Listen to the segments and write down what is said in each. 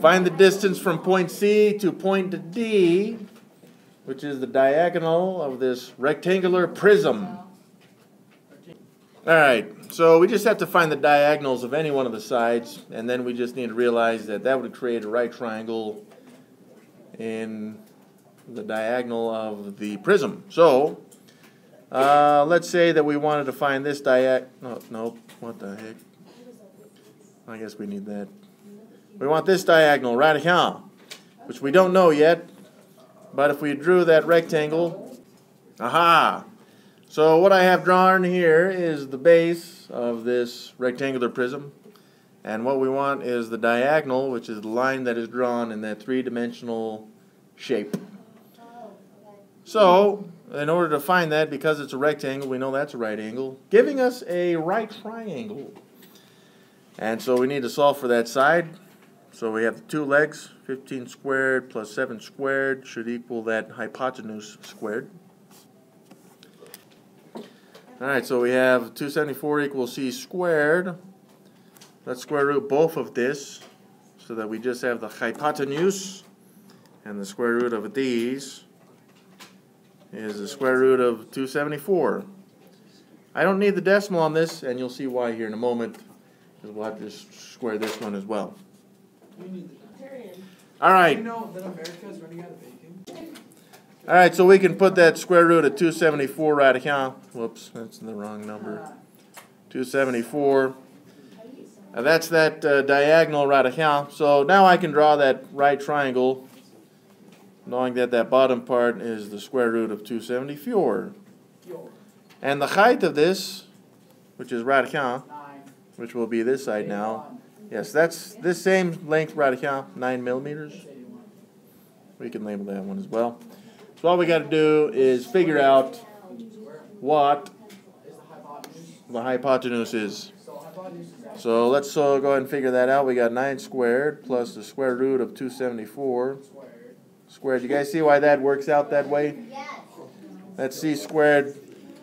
Find the distance from point C to point D, which is the diagonal of this rectangular prism. All right, so we just have to find the diagonals of any one of the sides, and then we just need to realize that that would create a right triangle in the diagonal of the prism. So, uh, let's say that we wanted to find this diag... No, no, what the heck? I guess we need that. We want this diagonal right here, which we don't know yet. But if we drew that rectangle, aha! So what I have drawn here is the base of this rectangular prism. And what we want is the diagonal, which is the line that is drawn in that three-dimensional shape. So, in order to find that, because it's a rectangle, we know that's a right angle, giving us a right triangle. And so we need to solve for that side. So we have the two legs, 15 squared plus 7 squared should equal that hypotenuse squared. Alright, so we have 274 equals c squared. Let's square root both of this so that we just have the hypotenuse and the square root of these is the square root of 274. I don't need the decimal on this, and you'll see why here in a moment, because we'll have to square this one as well. All right. You know that America is running out of bacon? All right, so we can put that square root of 274 right here. Whoops, that's the wrong number. 274. Now that's that uh, diagonal right here. So now I can draw that right triangle, knowing that that bottom part is the square root of 274. And the height of this, which is right here, which will be this side now. Yes, that's this same length right here, 9 millimeters. We can label that one as well. So all we got to do is figure out what the hypotenuse. is. So hypotenuse is So let's uh, go ahead and figure that out. We got 9 squared plus the square root of 274 squared. squared. You guys see why that works out that way? That's c squared.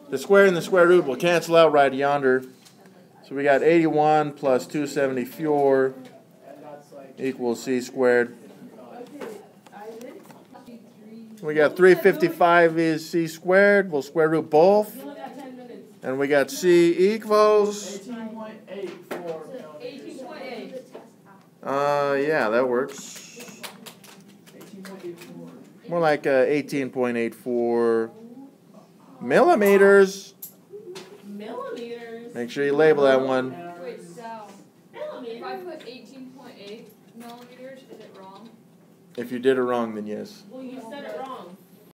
The square and the square root will cancel out right yonder. So we got 81 plus 274 And that's like equals c squared. We got 355 is c squared. We'll square root both. And we got c equals. eighteen point eight four. Uh, yeah, that works. More like uh, 18.84 millimeters. Millimeters? Make sure you label that one. Wait, Sal, if I put eighteen point eight millimeters, is it wrong? If you did it wrong, then yes. Well, you said